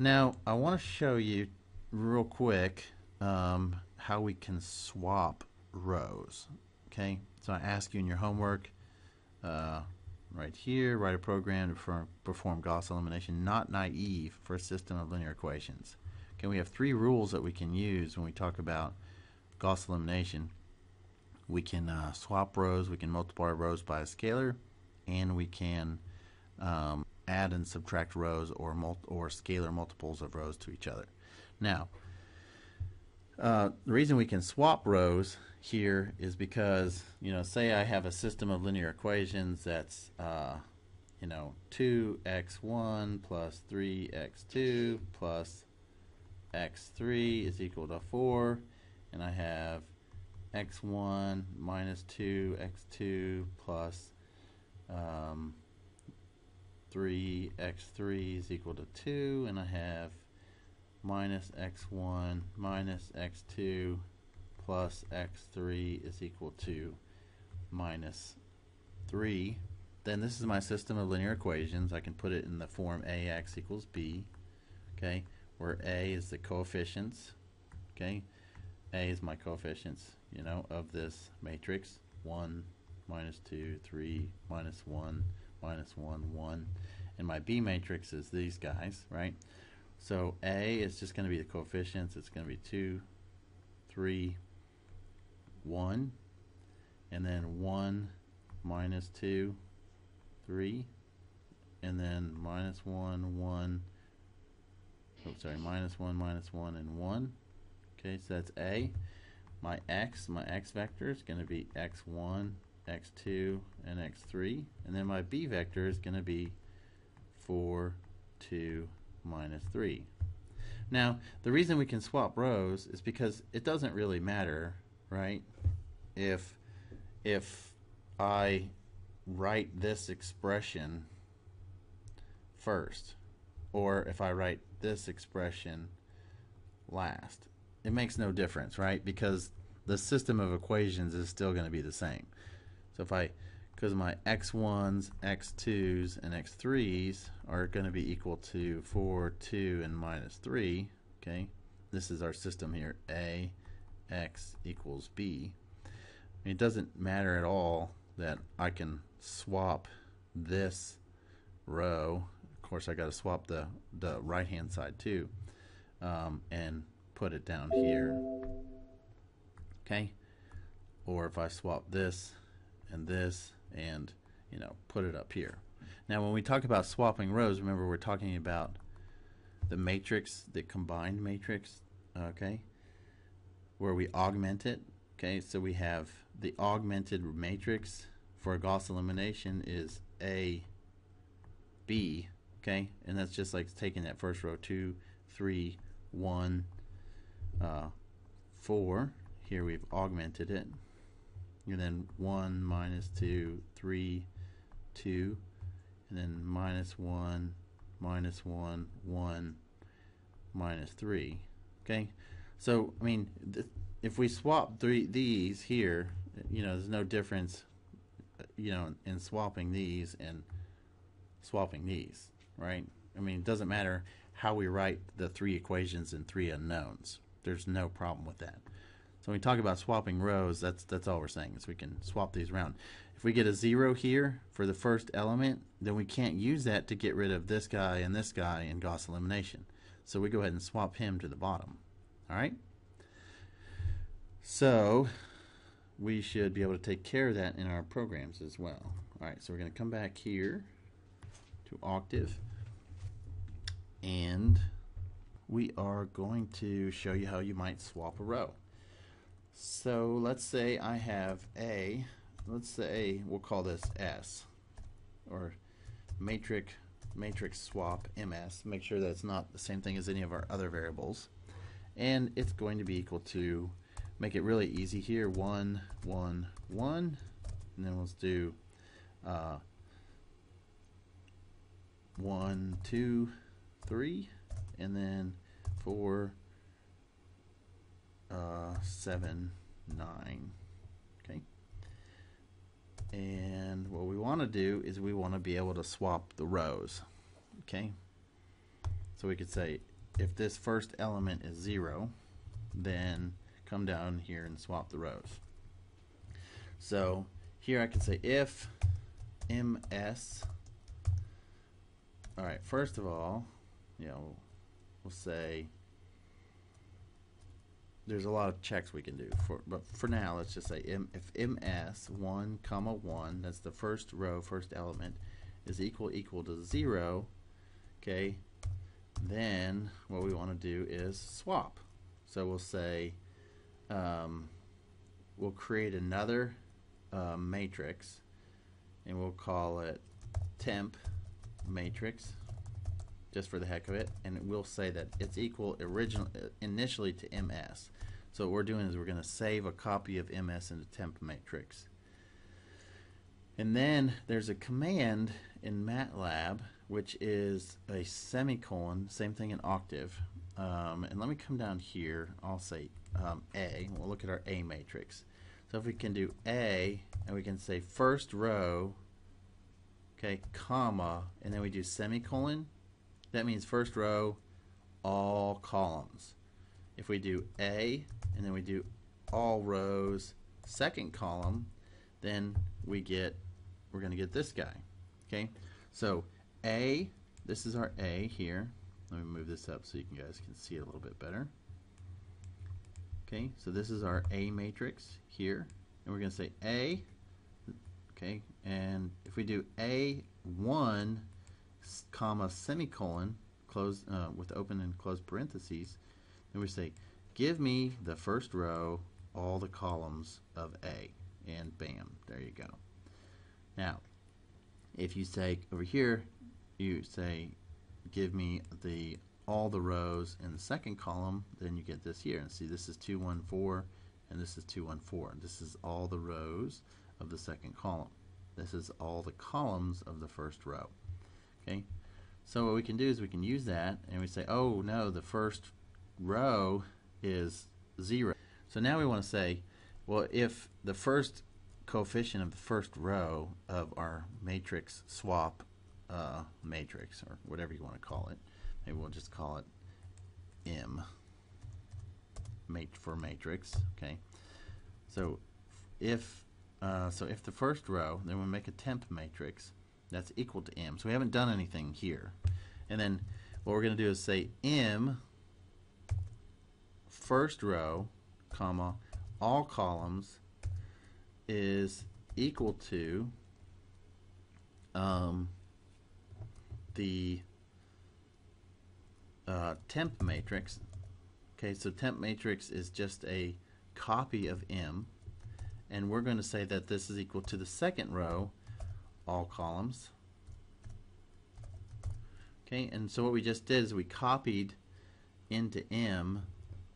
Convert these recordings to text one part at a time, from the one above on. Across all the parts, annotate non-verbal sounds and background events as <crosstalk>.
Now, I want to show you real quick um, how we can swap rows. Okay, so I ask you in your homework uh, right here, write a program to perform, perform Gauss elimination, not naive for a system of linear equations. Okay, we have three rules that we can use when we talk about Gauss elimination. We can uh, swap rows, we can multiply rows by a scalar, and we can um, add and subtract rows or mul- or scalar multiples of rows to each other. Now, uh, the reason we can swap rows here is because you know, say I have a system of linear equations that's uh, you know 2x1 plus 3x2 plus x3 is equal to 4 and I have x1 minus 2 x2 plus um, 3 x3 is equal to 2 and I have minus x1 minus x2 plus x3 is equal to minus 3 then this is my system of linear equations. I can put it in the form ax equals b okay where a is the coefficients okay. A is my coefficients you know of this matrix. 1 minus 2 3 minus 1 minus 1, 1. And my B matrix is these guys, right? So A is just going to be the coefficients. It's going to be 2, 3, 1. And then 1 minus 2, 3. And then minus 1, 1. Oh, sorry, minus 1, minus 1, and 1. Okay, so that's A. My X, my X vector is going to be X1, x2, and x3. And then my b vector is going to be 4, 2, minus 3. Now, the reason we can swap rows is because it doesn't really matter, right? If, if I write this expression first, or if I write this expression last. It makes no difference, right? Because the system of equations is still going to be the same. So if I, because my x1s, x2s, and x3s are going to be equal to 4, 2, and minus 3, okay, this is our system here, A, x equals B. It doesn't matter at all that I can swap this row. Of course, I got to swap the, the right-hand side too, um, and put it down here. Okay? Or if I swap this and this and you know put it up here. Now when we talk about swapping rows, remember we're talking about the matrix, the combined matrix, okay, where we augment it. Okay, so we have the augmented matrix for Gauss elimination is A, B, okay, and that's just like taking that first row, two, three, one, uh, four. Here we've augmented it and then 1 minus 2 3 2 and then minus 1 minus 1 1 minus 3 okay? So I mean if we swap three these here you know there's no difference you know in swapping these and swapping these right? I mean it doesn't matter how we write the three equations and three unknowns. There's no problem with that so when we talk about swapping rows, that's that's all we're saying is we can swap these around. If we get a zero here for the first element, then we can't use that to get rid of this guy and this guy in Gauss elimination. So we go ahead and swap him to the bottom. All right. So we should be able to take care of that in our programs as well. All right, so we're going to come back here to Octave and we are going to show you how you might swap a row. So let's say I have A, let's say we'll call this S, or matrix matrix swap MS. Make sure that it's not the same thing as any of our other variables. And it's going to be equal to, make it really easy here, 1, 1, 1, and then let's do uh, 1, 2, 3, and then 4, uh, 7, 9. Okay. And what we want to do is we want to be able to swap the rows. Okay. So we could say if this first element is 0, then come down here and swap the rows. So here I can say if ms all right first of all you know we'll say there's a lot of checks we can do for but for now let's just say M, if ms 1 comma 1 that's the first row first element is equal equal to 0 okay then what we want to do is swap. So we'll say um, we'll create another uh, matrix and we'll call it temp matrix just for the heck of it and we'll say that it's equal original initially to ms so what we're doing is we're going to save a copy of ms into temp matrix. And then there's a command in MATLAB which is a semicolon same thing in octave. Um, and let me come down here. I'll say um, A. We'll look at our A matrix. So if we can do A and we can say first row okay comma and then we do semicolon. That means first row all columns if we do A and then we do all rows second column then we get we're going to get this guy okay? So A this is our A here. Let me move this up so you guys can see it a little bit better. Okay so this is our A matrix here and we're going to say A okay? And if we do A1 comma semicolon close uh, with open and close parentheses then we say give me the first row all the columns of A and bam there you go. Now if you say over here you say give me the all the rows in the second column then you get this here. And see this is 214 and this is 214 this is all the rows of the second column. This is all the columns of the first row. Okay? So what we can do is we can use that and we say oh no the first row is zero. So now we want to say well if the first coefficient of the first row of our matrix swap uh, matrix or whatever you want to call it maybe we'll just call it M for matrix okay? So if uh, so if the first row then we make a temp matrix that's equal to M. So we haven't done anything here. And then what we're going to do is say M first row comma all columns is equal to um, the uh, temp matrix. Okay, so temp matrix is just a copy of M, and we're going to say that this is equal to the second row, all columns. Okay, and so what we just did is we copied into M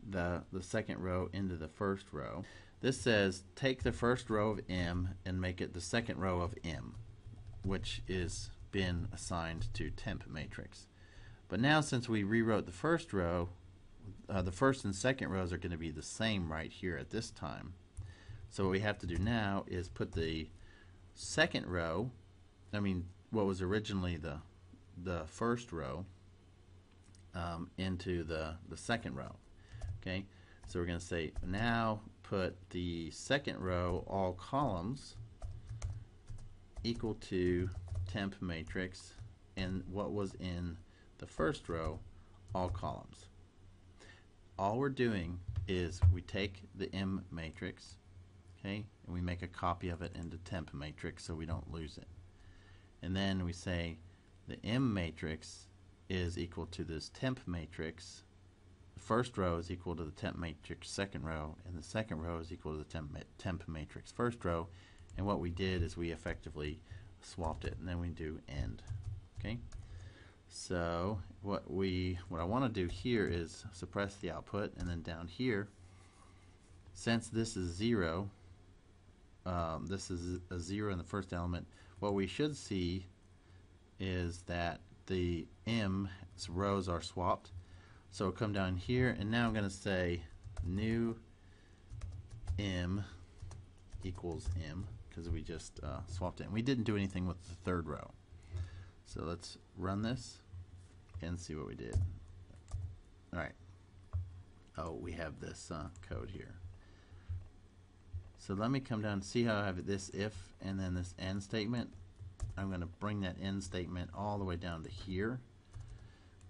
the, the second row into the first row. This says take the first row of M and make it the second row of M, which is been assigned to temp matrix. But now since we rewrote the first row, uh, the first and second rows are going to be the same right here at this time. So what we have to do now is put the second row, I mean what was originally the the first row um, into the, the second row. Okay, so we're going to say now put the second row, all columns, equal to temp matrix and what was in the first row, all columns. All we're doing is we take the M matrix, okay, and we make a copy of it into temp matrix so we don't lose it. And then we say the M matrix is equal to this temp matrix. First row is equal to the temp matrix second row, and the second row is equal to the temp, temp matrix first row. And what we did is we effectively swapped it and then we do end okay so what we what I want to do here is suppress the output and then down here since this is zero um, this is a zero in the first element what we should see is that the M rows are swapped so come down here and now I'm going to say new M equals M because we just uh, swapped it. And we didn't do anything with the third row. So let's run this. and see what we did. All right. Oh, we have this uh, code here. So let me come down and see how I have this if and then this end statement. I'm going to bring that end statement all the way down to here,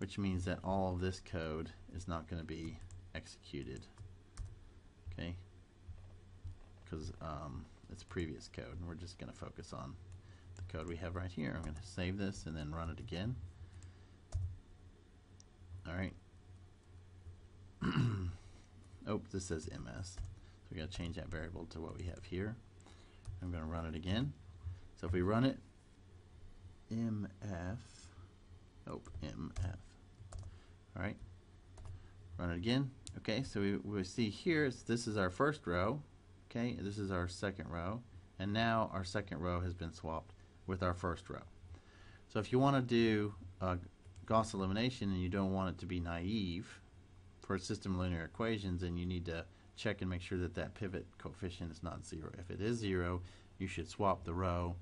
which means that all of this code is not going to be executed. Okay? Because um, it's previous code, and we're just going to focus on the code we have right here. I'm going to save this and then run it again. All right. <clears throat> oh, this says MS. So we got to change that variable to what we have here. I'm going to run it again. So if we run it, MF, oh, MF. Right. Run it again. Okay, so we, we see here, this is our first row. Okay, this is our second row. And now our second row has been swapped with our first row. So if you want to do a Gauss elimination and you don't want it to be naive for system linear equations, then you need to check and make sure that that pivot coefficient is not zero. If it is zero, you should swap the row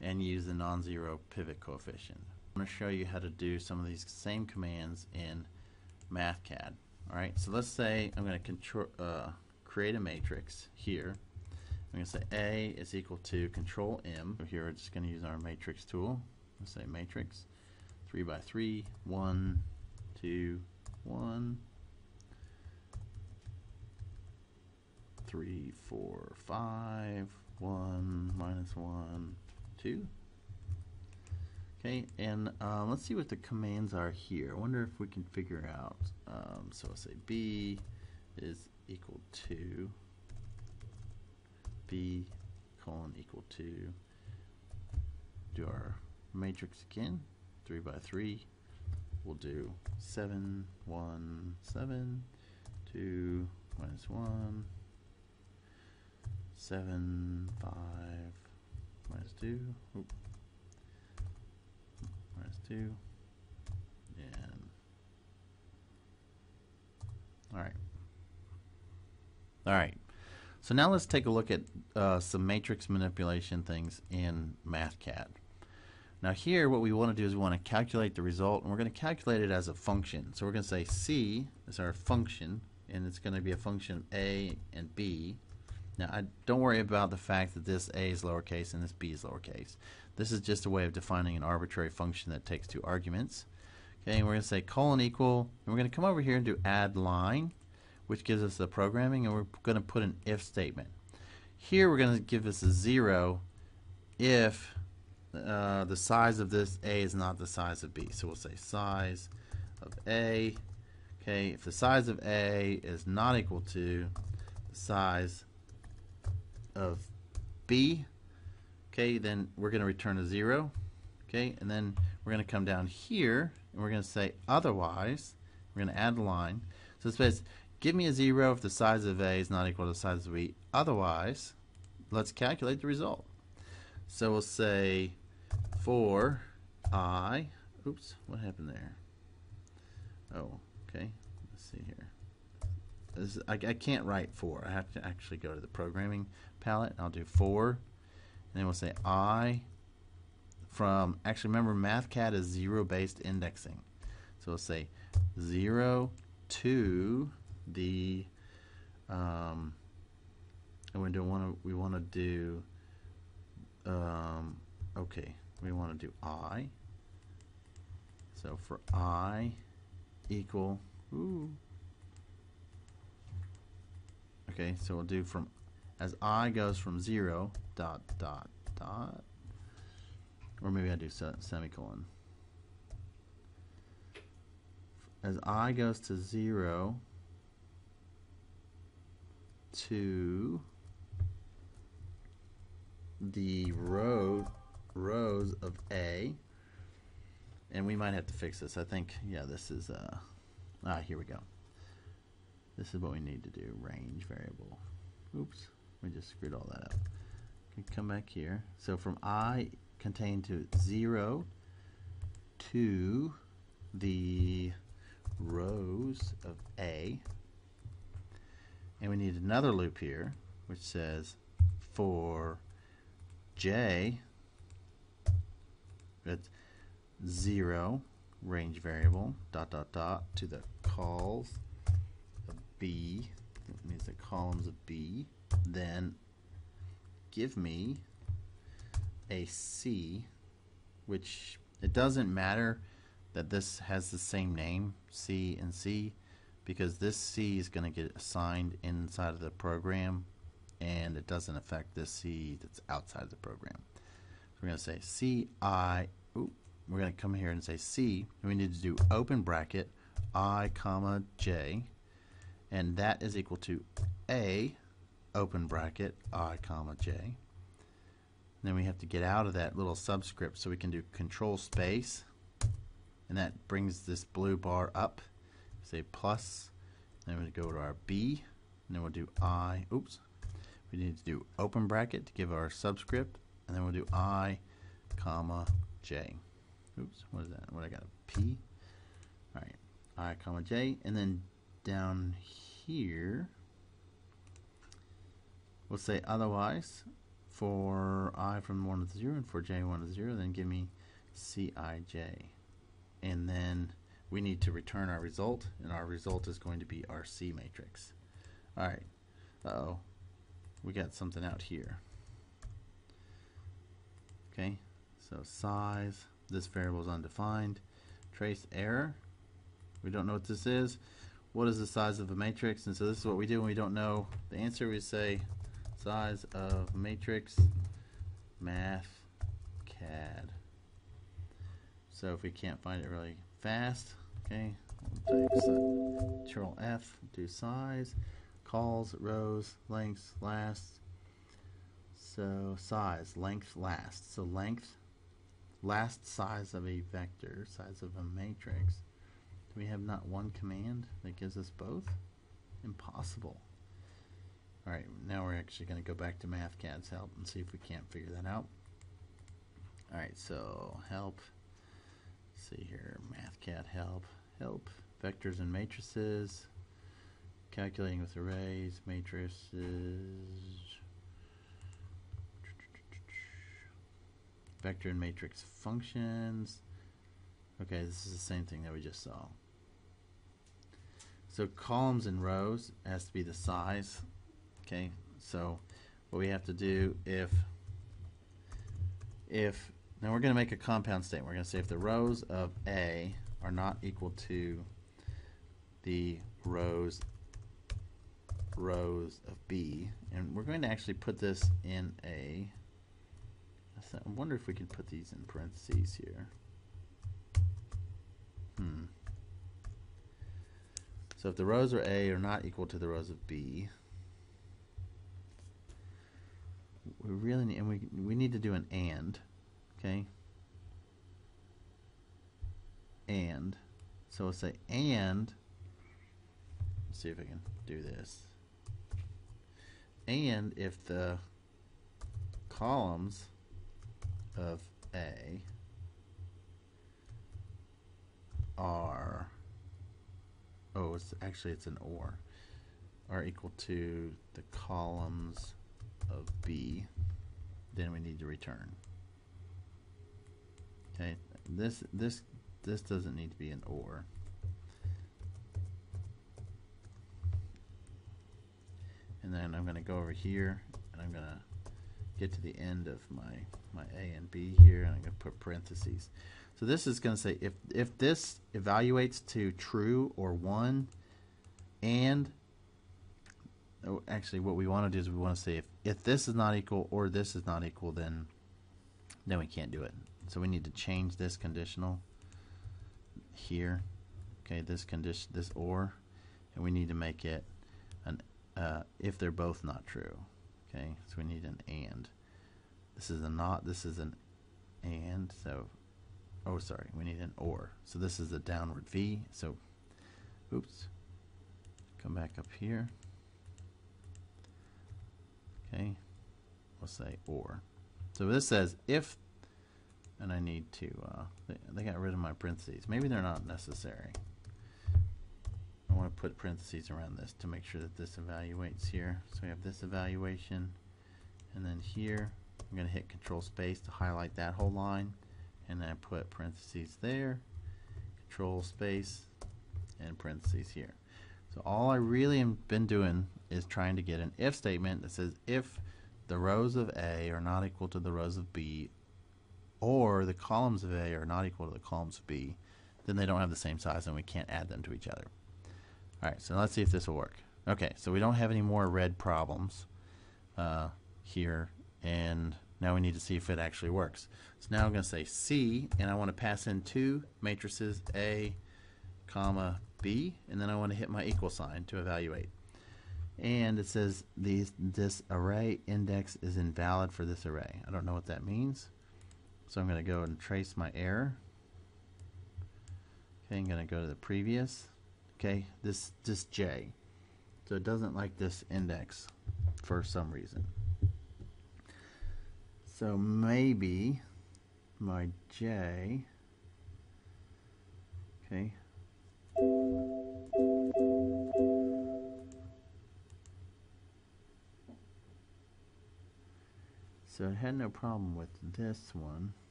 and use the non-zero pivot coefficient. I'm going to show you how to do some of these same commands in MathCAD. Alright, so let's say I'm going to uh, create a matrix here. I'm going to say A is equal to control M. So here we're just going to use our matrix tool. Let's say matrix 3 by 3, 1, 2, 1, 3, 4, 5, 1, minus 1, 2. Okay, and uh, let's see what the commands are here. I wonder if we can figure out. Um, so I'll say B is equal to B colon equal to do our matrix again 3 by 3 we'll do 7 1 7 2 minus 1 7 5 minus 2 Oop. Minus 2 and all right all right so now let's take a look at uh, some matrix manipulation things in MathCAD. Now here what we want to do is we want to calculate the result and we're going to calculate it as a function. So we're going to say C is our function and it's going to be a function of A and B. Now I don't worry about the fact that this A is lowercase and this B is lowercase. This is just a way of defining an arbitrary function that takes two arguments. Okay, and we're going to say colon equal and we're going to come over here and do add line which gives us the programming, and we're going to put an if statement. Here we're going to give this a 0 if uh, the size of this A is not the size of B. So we'll say size of A. Okay, if the size of A is not equal to the size of B, okay, then we're going to return a 0. Okay, and then we're going to come down here, and we're going to say otherwise. We're going to add a line. So it says Give me a 0 if the size of A is not equal to the size of B. Otherwise, let's calculate the result. So we'll say for I, oops, what happened there? Oh, okay, let's see here. I, I can't write for. I have to actually go to the programming palette. I'll do for. and then we'll say I from, actually remember MathCAD is zero-based indexing. So we'll say 0 to the um, and we don't want to we want to do um, okay we want to do i so for i equal ooh, okay so we'll do from as i goes from 0 dot dot dot. Or maybe I do se semicolon. As i goes to 0 to the row rows of A. And we might have to fix this. I think yeah this is uh ah here we go. This is what we need to do. Range variable. Oops we just screwed all that up come back here so from I contained to 0 to the rows of A and we need another loop here, which says for j, it's 0 range variable dot dot dot to the cols of B. That means the columns of B. Then give me a C, which it doesn't matter that this has the same name, C and C, because this C is going to get assigned inside of the program and it doesn't affect this C that's outside of the program. So we're going to say C I, we're going to come here and say C, and we need to do open bracket I comma J, and that is equal to A open bracket I comma J. Then we have to get out of that little subscript so we can do control space. And that brings this blue bar up. Say plus. Then we go to our B. And then we'll do I. Oops. We need to do open bracket to give our subscript. And then we'll do I comma J. Oops. What is that? What I got a P? Alright I comma J. And then down here we'll say otherwise for i from 1 to 0 and for j 1 to 0 then give me cij and then we need to return our result and our result is going to be our C matrix. Alright uh oh we got something out here. Okay. So size this variable is undefined. Trace error. We don't know what this is. What is the size of a matrix? And so this is what we do when we don't know. The answer we say size of matrix math CAD. So if we can't find it really fast okay control F do size cols rows lengths last so size length last. So length last size of a vector size of a matrix. Do we have not one command that gives us both? Impossible alright now we're actually going to go back to MathCAD's help and see if we can't figure that out. Alright so help see here MathCAD help help vectors and matrices calculating with arrays matrices vector and matrix functions. Okay this is the same thing that we just saw. So columns and rows has to be the size okay so what we have to do if if now we're going to make a compound statement. We're going to say if the rows of A are not equal to the rows rows of B, and we're going to actually put this in a. I wonder if we can put these in parentheses here. Hmm. So if the rows of A are not equal to the rows of B, we really need, and we we need to do an and okay? And so we'll say and let's see if I can do this. And if the columns of A are oh it's actually it's an or are equal to the columns of B then we need to return Okay, this this this doesn't need to be an or. And then I'm going to go over here and I'm going to get to the end of my my A and B here and I'm going to put parentheses. So this is going to say if if this evaluates to true or 1 and actually what we want to do is we want to say if if this is not equal or this is not equal then then we can't do it. So we need to change this conditional here. Okay, this condition, this or, and we need to make it an uh, if they're both not true. Okay, so we need an and. This is a not. This is an and. So, oh, sorry, we need an or. So this is a downward V. So, oops. Come back up here. Okay, we'll say or. So this says if and I need to, uh, they, they got rid of my parentheses. Maybe they're not necessary. I want to put parentheses around this to make sure that this evaluates here. So we have this evaluation, and then here, I'm going to hit control space to highlight that whole line, and then I put parentheses there, control space, and parentheses here. So all I really have been doing is trying to get an if statement that says if the rows of A are not equal to the rows of B, or the columns of A are not equal to the columns of B, then they don't have the same size and we can't add them to each other. All right, so let's see if this will work. Okay, so we don't have any more red problems uh, here, and now we need to see if it actually works. So now I'm going to say C, and I want to pass in two matrices, A, comma, B, and then I want to hit my equal sign to evaluate. And it says these, this array index is invalid for this array. I don't know what that means. So I'm going to go and trace my error. Okay, I'm going to go to the previous. Okay, this this J. So it doesn't like this index for some reason. So maybe my J. Okay. So it had no problem with this one.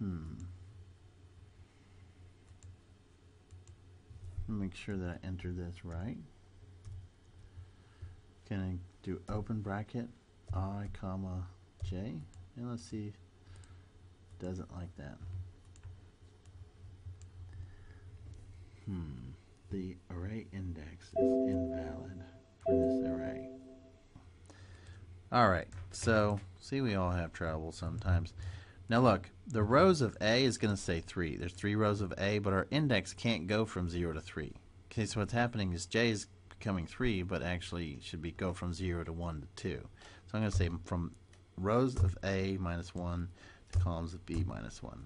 Hmm. Make sure that I enter this right. Can I do open bracket i comma j? And let's see. Doesn't like that. Hmm. The array index is invalid for this array. All right. So, see, we all have trouble sometimes. Now look, the rows of A is going to say 3. There's 3 rows of A, but our index can't go from 0 to 3. Okay, so what's happening is J is becoming 3, but actually should be go from 0 to 1 to 2. So I'm going to say from rows of A minus 1 to columns of B minus 1.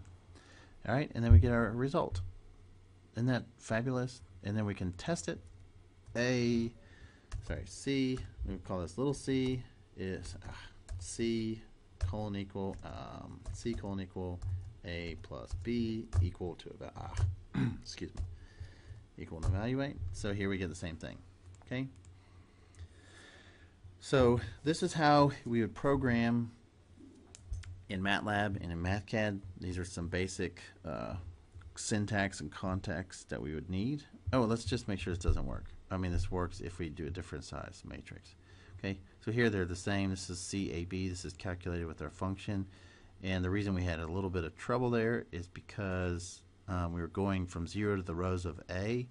All right, and then we get our result. Isn't that fabulous? And then we can test it. A, sorry, C, we call this little c, is uh, C colon equal um, C colon equal A plus B equal to about ah, <clears throat> excuse me equal to evaluate. So here we get the same thing. Okay. So this is how we would program in MATLAB and in MathCAD. These are some basic uh, syntax and context that we would need. Oh, let's just make sure this doesn't work. I mean, this works if we do a different size matrix. Okay, so here they're the same. This is CAB. This is calculated with our function. And the reason we had a little bit of trouble there is because um, we were going from 0 to the rows of A.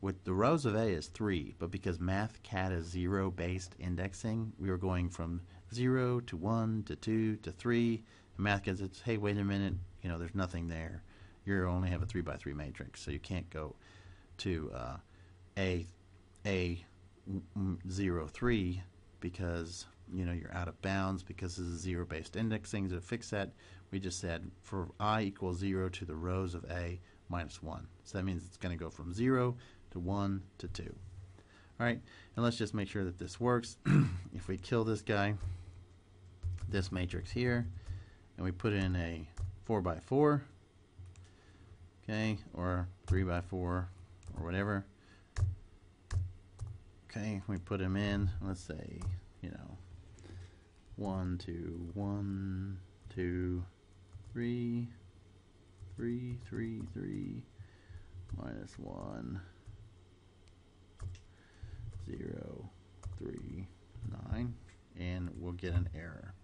With the rows of A is 3, but because MathCAD is 0-based indexing, we were going from 0 to 1 to 2 to 3. And MathCAD says, hey, wait a minute, you know, there's nothing there. You only have a 3 by 3 matrix, so you can't go to uh, A, A 0, 3 because you know you're out of bounds because this is zero-based indexing. To fix that, we just said for i equals 0 to the rows of a minus 1. So that means it's going to go from 0 to 1 to 2. All right, and let's just make sure that this works. <clears throat> if we kill this guy, this matrix here, and we put in a 4 by 4, okay, or 3 by 4, or whatever, Okay, we put him in, let's say, you know, one, two, one, two, three, three, three, three, minus one, zero, three, nine, and we'll get an error.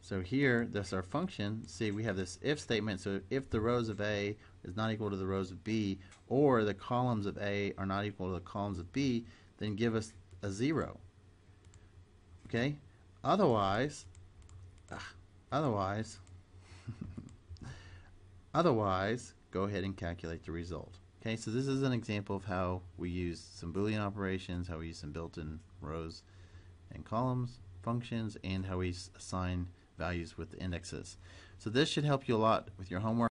So here, that's our function. See, we have this if statement. So if the rows of A is not equal to the rows of B, or the columns of A are not equal to the columns of B, then give us a zero. Okay? Otherwise, uh, otherwise, <laughs> otherwise, go ahead and calculate the result. Okay, so this is an example of how we use some Boolean operations, how we use some built-in rows and columns, functions, and how we assign values with the indexes. So this should help you a lot with your homework.